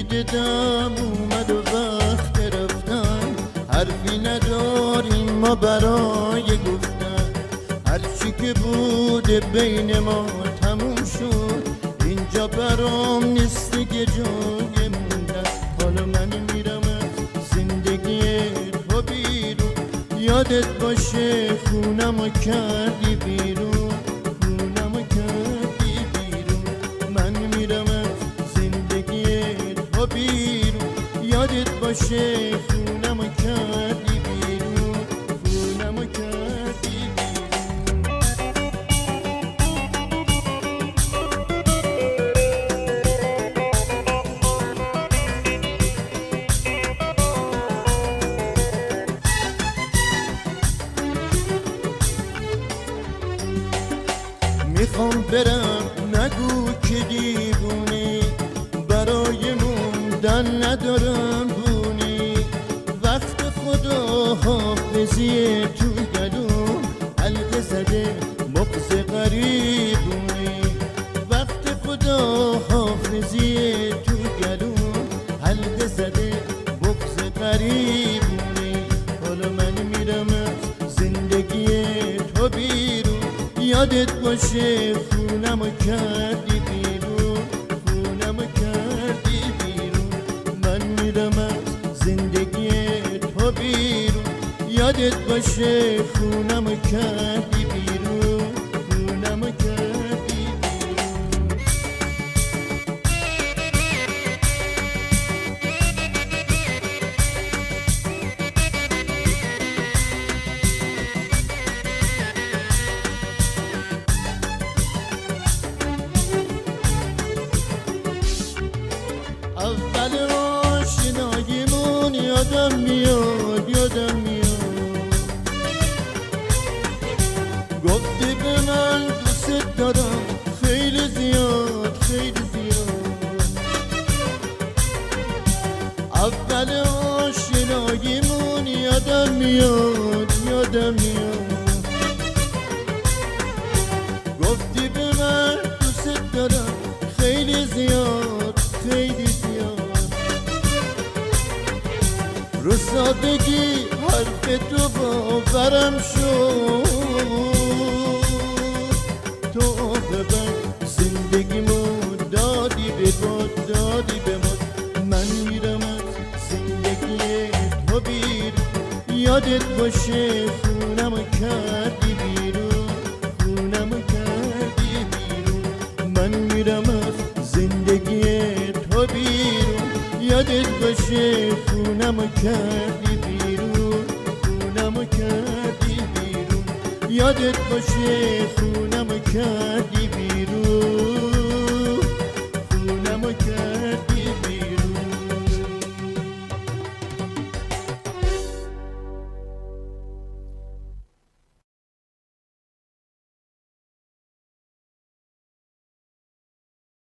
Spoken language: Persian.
دم اومد و وقت رفتن حرفی نداریم ما برای گفتن. هرچی که بوده بین ما تموم شد. اینجا برام نیست که جای موندن. حالا من میرم زندگی تو بیرون. یادت باشه خونم کردی بیرون. باشه خونمو کردی بیرون خونمو کردی بیرون. می‌خوام برم نگو که دیوونی برای موندن ندارم. حافظی تو گلوم حلقه زده مغز غریبونی. وقت خدا حافظی تو گلوم حلقه زده مغز غریبونی. حالا من میرم زندگی تو بیرون. یادت باشه خونم کردی بیرون. یادت باشه خونم کردی بیرون خونم کردی بیرون. اول آشناییمون یادم میاد. یادم میاد یادم میاد. گفتی به من دوست دارم خیلی زیاد خیلی زیاد. رو سادگی حرف تو باورم شد. یادت باشه خونم کردی بیرون خونم کردی بیرون. من میرم از زندگی تو بیرون. یادت باشه خونم کردی بیرون خونم کردی بیرون. یادت باشه خونم کردی بیرون.